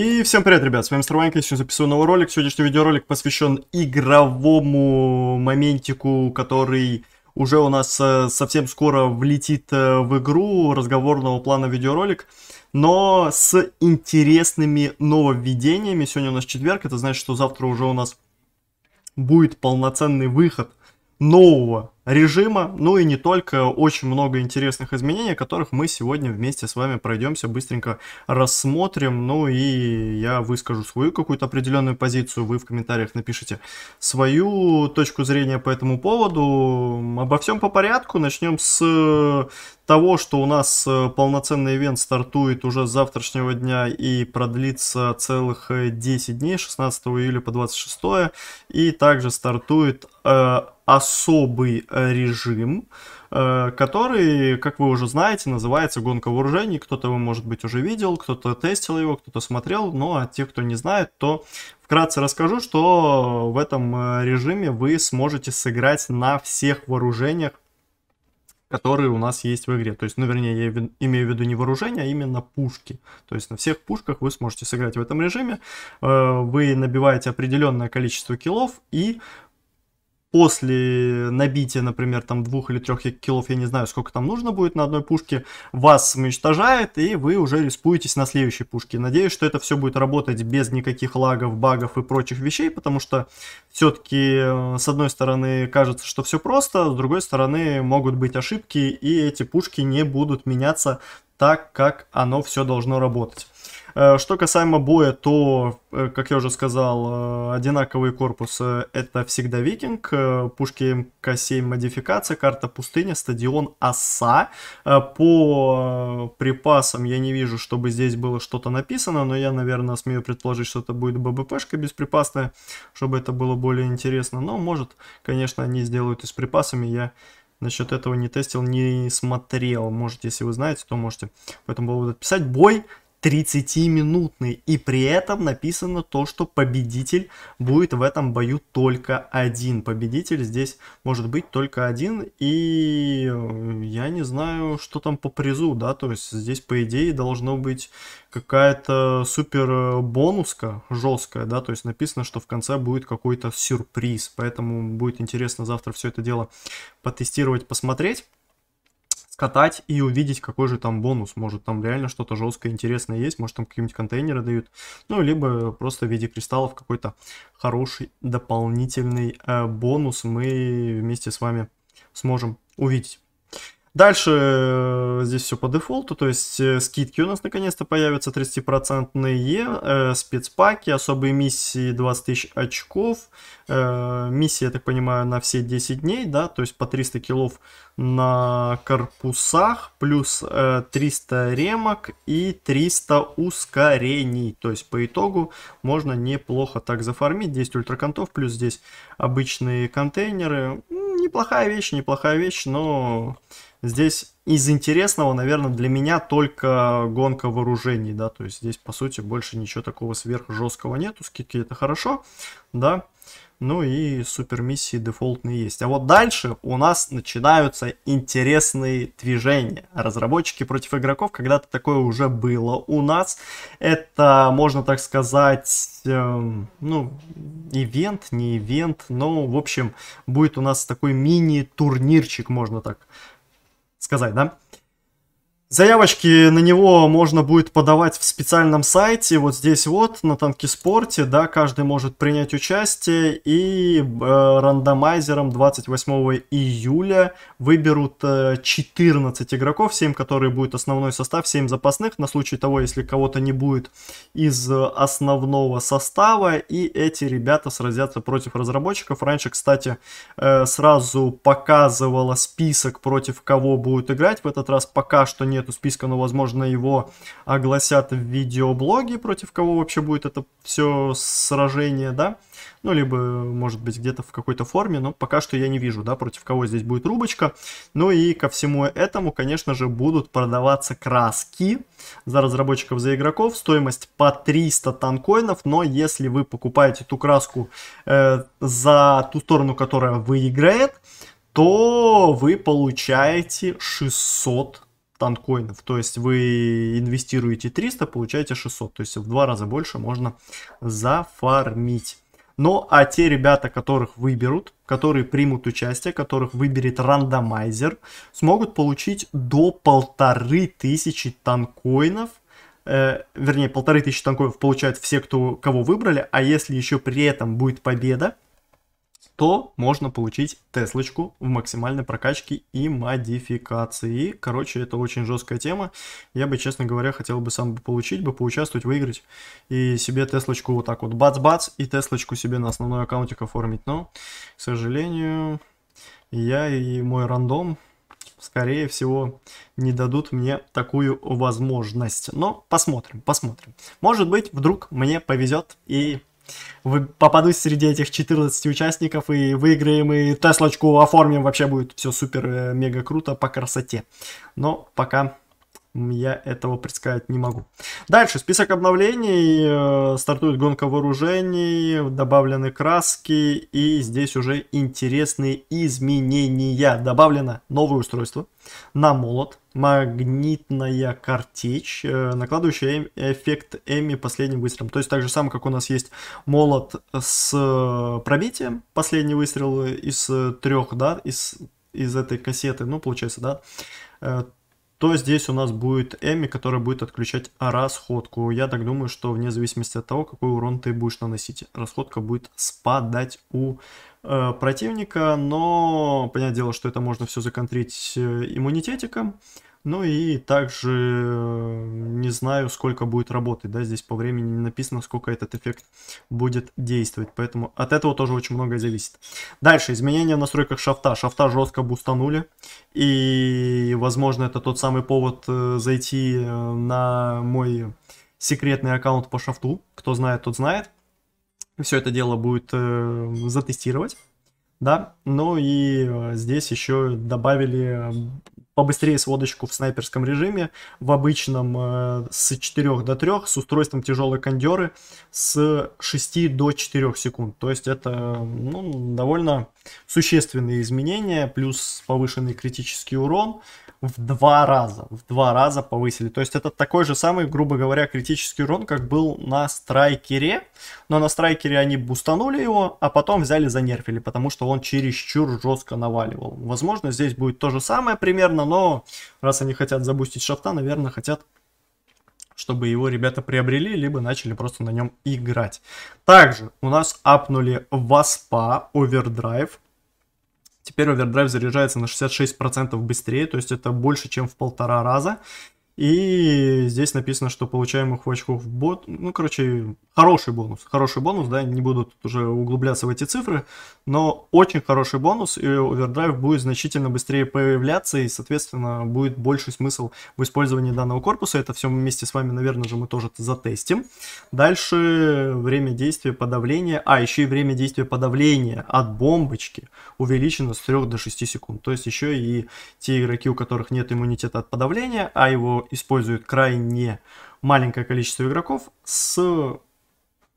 И всем привет, ребят, с вами Старванька, сегодня записываю новый ролик. Сегодняшний видеоролик посвящен игровому моментику, который уже у нас э, совсем скоро влетит э, в игру, разговорного плана видеоролик, но с интересными нововведениями. Сегодня у нас четверг, это значит, что завтра уже у нас будет полноценный выход нового режима, ну и не только, очень много интересных изменений, которых мы сегодня вместе с вами пройдемся, быстренько рассмотрим, ну и я выскажу свою какую-то определенную позицию, вы в комментариях напишите свою точку зрения по этому поводу. Обо всем по порядку, начнем с того, что у нас э, полноценный ивент стартует уже с завтрашнего дня и продлится целых 10 э, дней, 16 июля по 26, и также стартует э, особый э, режим, э, который, как вы уже знаете, называется гонка вооружений. Кто-то его, может быть, уже видел, кто-то тестил его, кто-то смотрел. Ну, а те, кто не знает, то вкратце расскажу, что в этом режиме вы сможете сыграть на всех вооружениях, которые у нас есть в игре. То есть, ну, вернее, я имею в виду не вооружение, а именно пушки. То есть на всех пушках вы сможете сыграть в этом режиме. Вы набиваете определенное количество киллов и после набития, например, там двух или трех киллов, я не знаю, сколько там нужно будет на одной пушке, вас уничтожает, и вы уже респуетесь на следующей пушке. Надеюсь, что это все будет работать без никаких лагов, багов и прочих вещей, потому что все-таки, э, с одной стороны, кажется, что все просто, с другой стороны, могут быть ошибки, и эти пушки не будут меняться так, как оно все должно работать. Э, что касаемо боя, то, э, как я уже сказал, э, одинаковый корпус это всегда Викинг, пушки МК-7 модификация, карта пустыня, стадион Оса. По припасам я не вижу, чтобы здесь было что-то написано, но я, наверное, смею предположить, что это будет ББПшка бесприпасная, чтобы это было более интересно. Но, может, конечно, они сделают и с припасами, я насчет этого не тестил, не смотрел. Может, если вы знаете, то можете по этому поводу писать. Бой 30-минутный. И при этом написано то, что победитель будет в этом бою только один. Победитель здесь может быть только один. И э, я не знаю, что там по призу, да, то есть здесь по идее должно быть какая-то супер э, бонуска жесткая, да, то есть написано, что в конце будет какой-то сюрприз. Поэтому будет интересно завтра все это дело потестировать, посмотреть скатать и увидеть, какой же там бонус. Может, там реально что-то жесткое, интересное есть, может, там какие-нибудь контейнеры дают. Ну, либо просто в виде кристаллов какой-то хороший дополнительный э, бонус мы вместе с вами сможем увидеть. Дальше э, здесь все по дефолту, то есть э, скидки у нас наконец-то появятся 30% э, спецпаки, особые миссии 20 тысяч очков, э, миссии, я так понимаю, на все 10 дней, да, то есть по 300 килов на корпусах, плюс э, 300 ремок и 300 ускорений, то есть по итогу можно неплохо так зафармить, 10 ультраконтов, плюс здесь обычные контейнеры, неплохая вещь, неплохая вещь, но Здесь из интересного, наверное, для меня только гонка вооружений, да, то есть здесь, по сути, больше ничего такого сверх жесткого нету, скидки это хорошо, да, ну и супер миссии дефолтные есть. А вот дальше у нас начинаются интересные движения. Разработчики против игроков, когда-то такое уже было у нас. Это, можно так сказать, э, ну, ивент, не ивент, но, в общем, будет у нас такой мини-турнирчик, можно так сказать, да? Заявочки на него можно будет подавать в специальном сайте, вот здесь вот, на Танкиспорте, да, каждый может принять участие, и э, рандомайзером 28 июля выберут э, 14 игроков, 7, которые будет основной состав, 7 запасных, на случай того, если кого-то не будет из основного состава, и эти ребята сразятся против разработчиков. Раньше, кстати, э, сразу показывала список, против кого будут играть, в этот раз пока что нет нету списка, но, возможно, его огласят в видеоблоге, против кого вообще будет это все сражение, да? Ну, либо, может быть, где-то в какой-то форме, но пока что я не вижу, да, против кого здесь будет рубочка. Ну и ко всему этому, конечно же, будут продаваться краски за разработчиков, за игроков. Стоимость по 300 танкоинов, но если вы покупаете ту краску э, за ту сторону, которая выиграет, то вы получаете 600 танкоинов. То есть вы инвестируете 300, получаете 600. То есть в два раза больше можно зафармить. Ну, а те ребята, которых выберут, которые примут участие, которых выберет рандомайзер, смогут получить до полторы тысячи танкоинов. Э, вернее, полторы тысячи танкоинов получают все, кто, кого выбрали, а если еще при этом будет победа, то можно получить Теслочку в максимальной прокачке и модификации. Короче, это очень жесткая тема. Я бы, честно говоря, хотел бы сам получить, бы поучаствовать, выиграть и себе Теслочку вот так вот бац-бац и Теслочку себе на основной аккаунтик оформить. Но, к сожалению, я и мой рандом скорее всего, не дадут мне такую возможность. Но посмотрим, посмотрим. Может быть, вдруг мне повезет и попадусь среди этих 14 участников и выиграем, и Теслочку оформим, вообще будет все супер э, круто по красоте. Но пока я этого предсказать не могу. Дальше, список обновлений, э, стартует гонка вооружений, добавлены краски, и здесь уже интересные изменения. Добавлено новое устройство на молот, магнитная картечь, э, накладывающая эффект Эми последним выстрелом. То есть так же самое, как у нас есть молот с пробитием, последний выстрел из трех, да, из, из этой кассеты, ну, получается, да, э, то здесь у нас будет Эми, которая будет отключать расходку. Я так думаю, что вне зависимости от того, какой урон ты будешь наносить, расходка будет спадать у э, противника, но понятное дело, что это можно все законтрить э, иммунитетиком. Ну и также э, не знаю, сколько будет работать, да, здесь по времени не написано, сколько этот эффект будет действовать, поэтому от этого тоже очень многое зависит. Дальше, изменения в настройках шафта. Шафта жестко бустанули, и, возможно, это тот самый повод э, зайти э, на мой секретный аккаунт по шафту. Кто знает, тот знает. Все это дело будет э, затестировать. Да, ну и здесь еще добавили побыстрее сводочку в снайперском режиме, в обычном э, с 4 до 3, с устройством тяжелой кондеры с 6 до 4 секунд. То есть это ну, довольно существенные изменения, плюс повышенный критический урон в два раза, в два раза повысили. То есть это такой же самый, грубо говоря, критический урон, как был на страйкере, но на страйкере они бустанули его, а потом взяли занерфили, потому что он чересчур жестко наваливал. Возможно, здесь будет то же самое примерно, но раз они хотят забустить шафта, наверное, хотят чтобы его ребята приобрели, либо начали просто на нем играть. Также у нас апнули Васпа Overdrive. Теперь овердрайв заряжается на 66% быстрее, то есть это больше, чем в полтора раза. И здесь написано, что получаемых очков бот, ну, короче, хороший бонус. Хороший бонус, да, не буду тут уже углубляться в эти цифры, но очень хороший бонус, и овердрайв будет значительно быстрее появляться, и, соответственно, будет больше смысл в использовании данного корпуса. Это все вместе с вами, наверное же, мы тоже затестим. Дальше время действия подавления, а, еще и время действия подавления от бомбочки увеличено с 3 до 6 секунд. То есть еще и те игроки, у которых нет иммунитета от подавления, а его используют крайне маленькое количество игроков, с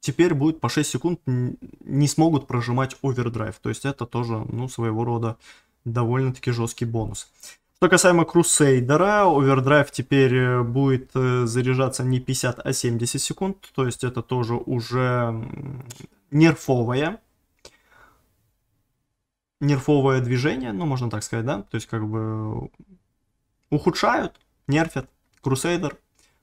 теперь будет по 6 секунд не смогут прожимать овердрайв. То есть это тоже, ну, своего рода довольно-таки жесткий бонус. Что касаемо Крусейдера, овердрайв теперь э, будет э, заряжаться не 50, а 70 секунд. То есть это тоже уже нерфовое. Нерфовое движение, ну, можно так сказать, да? То есть как бы ухудшают, нерфят. Крусейдер.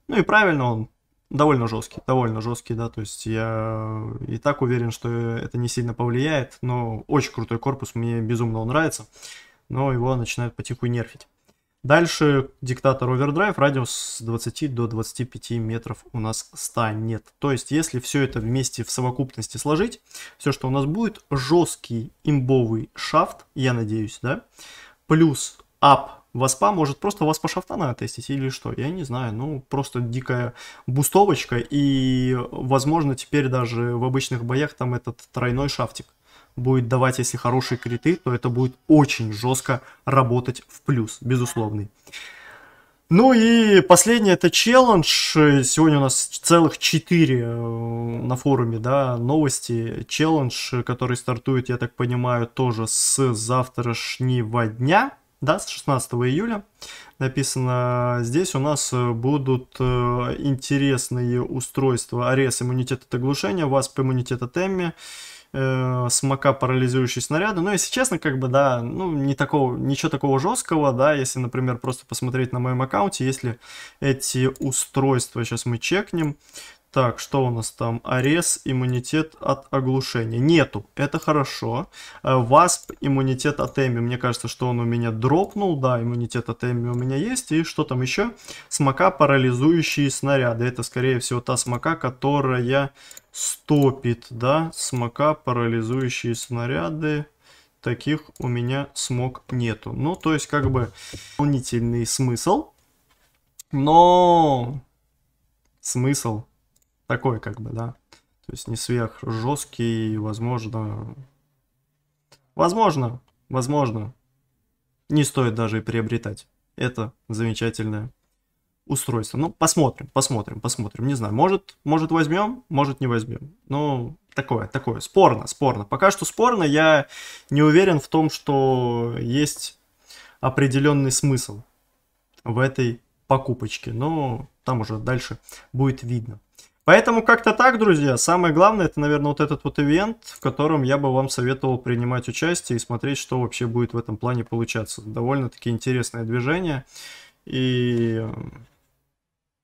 Ну и правильно он довольно жесткий, довольно жесткий, да, то есть я и так уверен, что это не сильно повлияет, но очень крутой корпус, мне безумно он нравится, но его начинают потиху нерфить. Дальше диктатор овердрайв, радиус с 20 до 25 метров у нас станет. То есть, если все это вместе в совокупности сложить, все, что у нас будет, жесткий имбовый шафт, я надеюсь, да, плюс ап Васпа может просто Васпа шафтана тестить или что, я не знаю, ну просто дикая бустовочка и возможно теперь даже в обычных боях там этот тройной шафтик будет давать, если хорошие криты, то это будет очень жестко работать в плюс, безусловный. Ну и последний это челлендж. Сегодня у нас целых 4 э, на форуме, да, новости. Челлендж, который стартует, я так понимаю, тоже с завтрашнего дня да, с 16 июля. Написано, здесь у нас будут э, интересные устройства Арес иммунитет от оглушения, ВАСП иммунитет от Эмми, э, смока парализующие снаряды. Ну, если честно, как бы, да, ну, не такого, ничего такого жесткого, да, если, например, просто посмотреть на моем аккаунте, если эти устройства, сейчас мы чекнем, так, что у нас там? Арес, иммунитет от оглушения. Нету, это хорошо. Э, ВАСП, иммунитет от Эми. Мне кажется, что он у меня дропнул. Да, иммунитет от Эми у меня есть. И что там еще? Смока, парализующие снаряды. Это, скорее всего, та смока, которая стопит, да? Смока, парализующие снаряды. Таких у меня смог нету. Ну, то есть, как бы, дополнительный смысл. Но смысл такой, как бы, да. То есть не сверх жесткий, возможно... Возможно, возможно, не стоит даже и приобретать. Это замечательное устройство. Ну, посмотрим, посмотрим, посмотрим. Не знаю, может, может возьмем, может не возьмем. Ну, такое, такое, спорно, спорно. Пока что спорно, я не уверен в том, что есть определенный смысл в этой покупочке. Но там уже дальше будет видно. Поэтому как-то так, друзья. Самое главное, это, наверное, вот этот вот ивент, в котором я бы вам советовал принимать участие и смотреть, что вообще будет в этом плане получаться. Довольно-таки интересное движение. И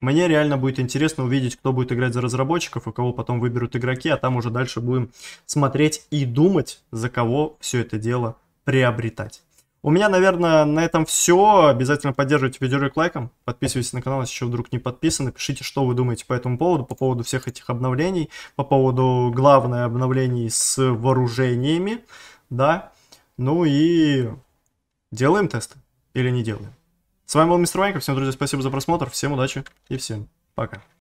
мне реально будет интересно увидеть, кто будет играть за разработчиков и кого потом выберут игроки, а там уже дальше будем смотреть и думать, за кого все это дело приобретать. У меня, наверное, на этом все. Обязательно поддерживайте видеоролик лайком. Подписывайтесь на канал, если еще вдруг не подписаны. Пишите, что вы думаете по этому поводу, по поводу всех этих обновлений, по поводу главной обновлений с вооружениями, да. Ну и делаем тесты или не делаем. С вами был Мистер Ванька. Всем, друзья, спасибо за просмотр. Всем удачи и всем пока.